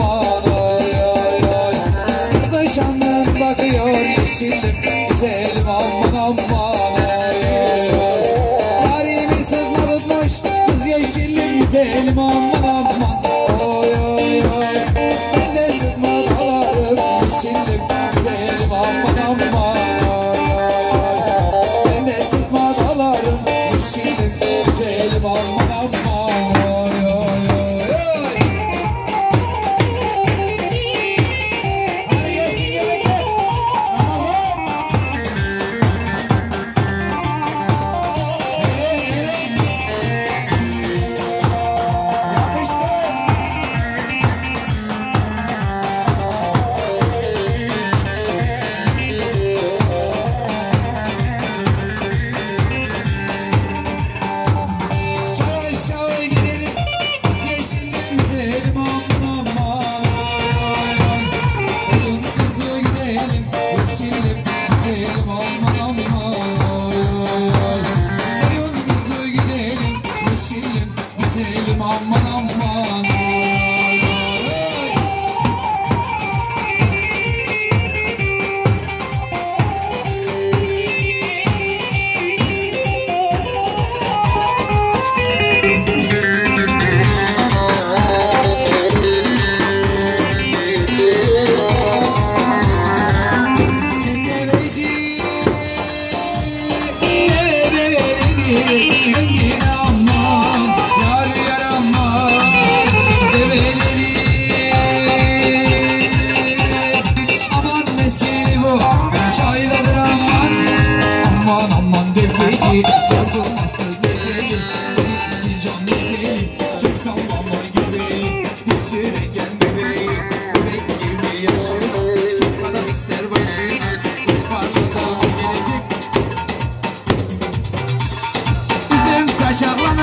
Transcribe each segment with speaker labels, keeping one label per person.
Speaker 1: aman oy bakıyor yeşillim güzelim aman aman oy oy oy Tarihimi sıkma tutmuş kız yeşillim güzelim aman Mama,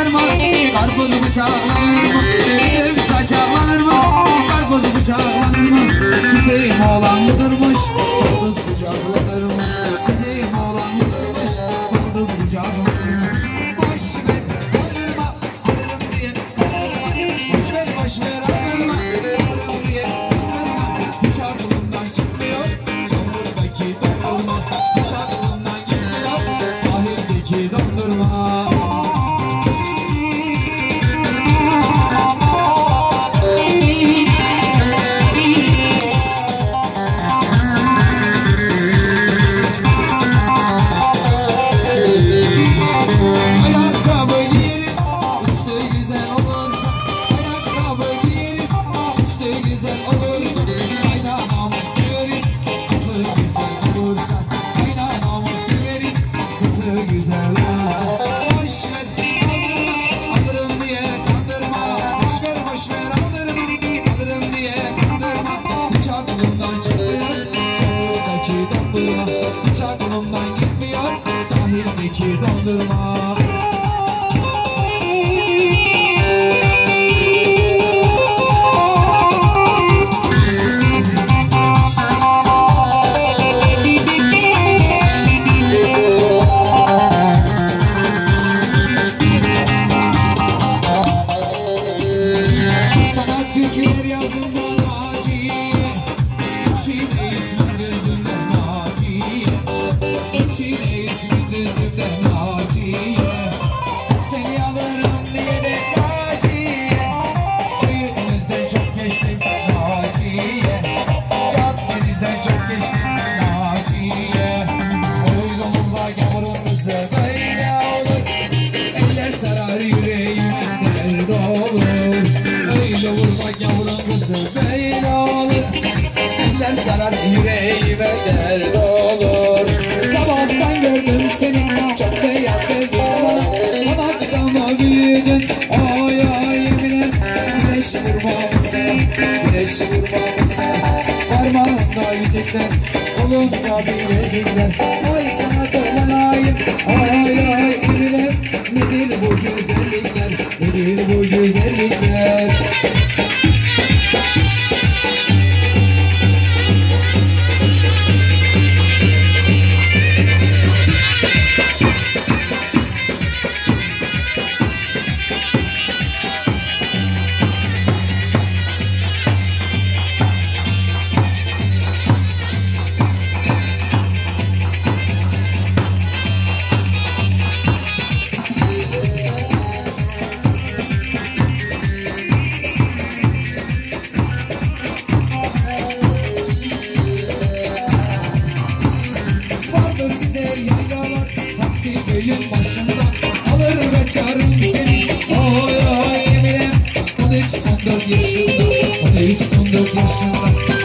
Speaker 1: bıçaklanır mı? Karpuzu bıçaklanır mı? Sevgisi bıçaklanır mı? Karpuzu bıçaklanır mı? Hüseyin oğlan mı durmuş? Bıçaklanır mı? kokuyor Uçak konumdan gitmiyor Sahildeki dondurma. Sen sarar yüreğime dert olur. Sabahtan gördüm seni çok beyaz gözlü Bana kıdama büyüdün oy oy yeminle. Güneş vurmamışsın, güneş vurmamışsın Parmağında yüzükler, kolunda bir yüzükler Oy sana dolanayım, oy oy yeminle. Nedir bu güzellikler, nedir bu güzellikler? Shabbat.